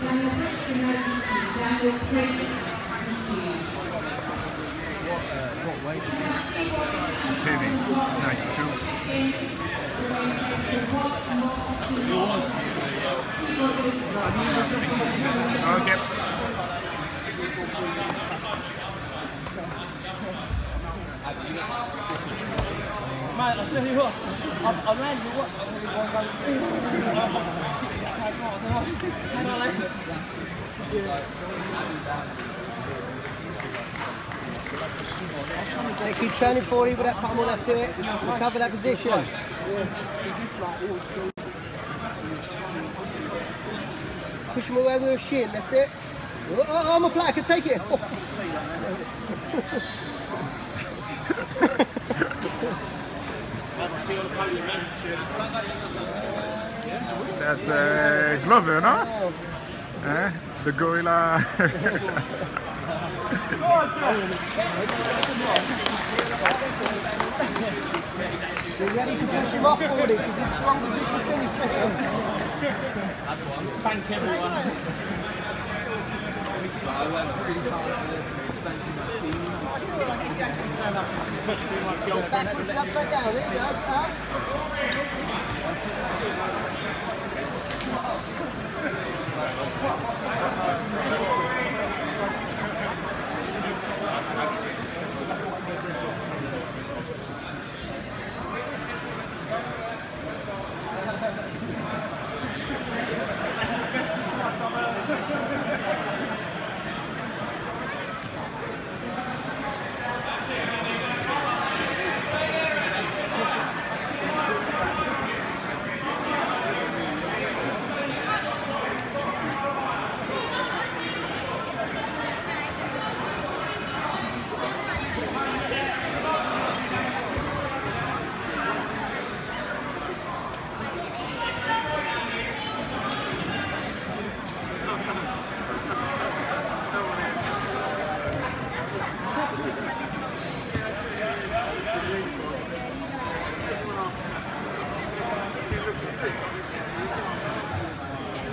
Daniel Brooks in 92. Daniel Prince. What weight is it? Heavy, 92. Okay. Mate, I tell you what, I'm, I'm landing what, I, I ran you what, I Yeah, keep turning for you with that pummel, that's it. Recover that position. Push him away with your shin, that's it. Oh, oh, I'm a player, I can take it. That's uh, Glover, no? Eh? The gorilla. Be ready to push him off for it, because it's strong position finish for him. Thank everyone. Backwards and upside down, there you go. Up. Come on.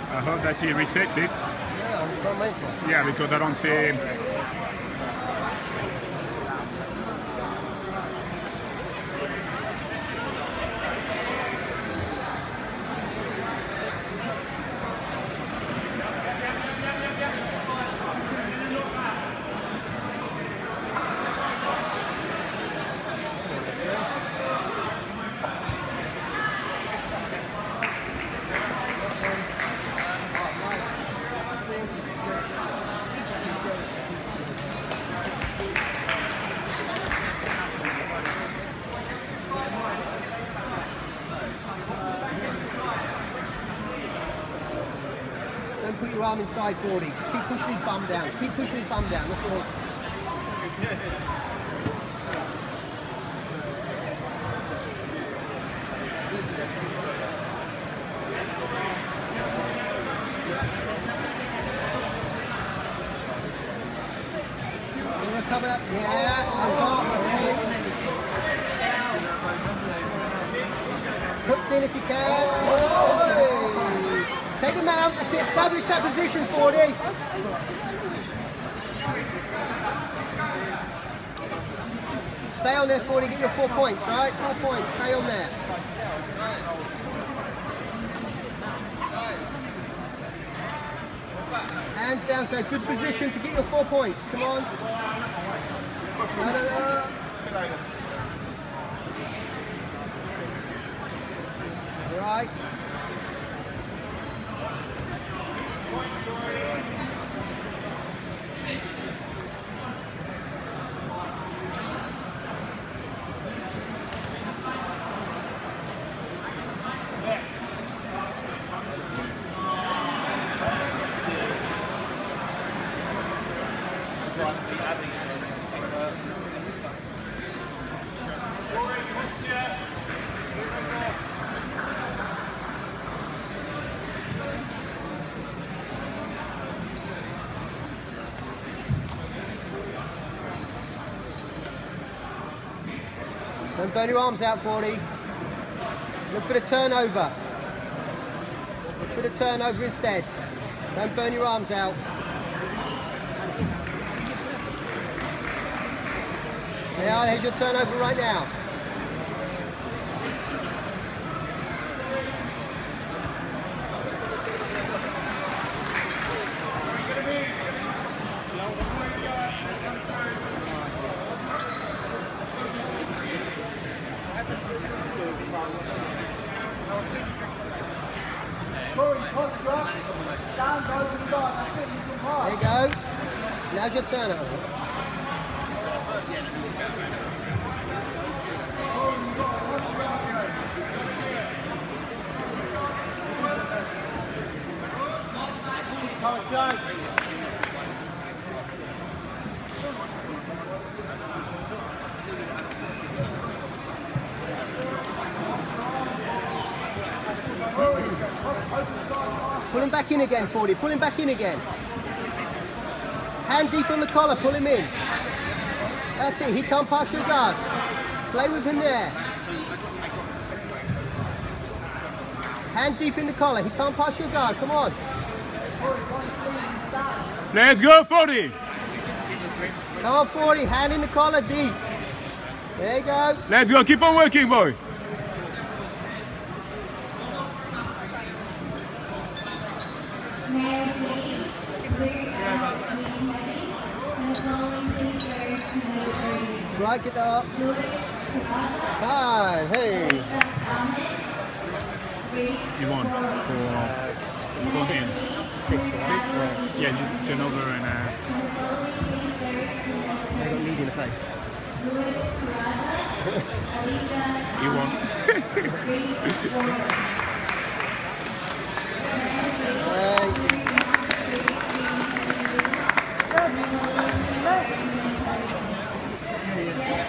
I hope that he resets it. Yeah, I'm front main for. Yeah, because I don't see. Your arm inside 40. Keep pushing his bum down. Keep pushing his bum down. That's all. Cover up? Yeah, on top. Hooks in if you can. Oh, Oi. Take him out. Establish that position, 40. Stay on there, 40. Get your four points, right? Four points. Stay on there. Hands down, so good position to get your four points. Come on. Right. Don't burn your arms out, 40. Look for the turnover. Look for the turnover instead. Don't burn your arms out. Yeah, here's your turnover right now. There you go. Now's your turnover. Pull him back in again, 40. Pull him back in again. Hand deep on the collar, pull him in. That's it, he can't pass your guard. Play with him there. Hand deep in the collar, he can't pass your guard, come on. Let's go, 40. Come on, 40, hand in the collar deep. There you go. Let's go. Keep on working, boy. Strike it up. Five, hey. Alicia Ahmed, Grace You won for Philippines. Six, right? Natalie, Yeah, you turn over and uh, and the following three pairs to make They got lead in the face. Louis Prada, Alicia you won.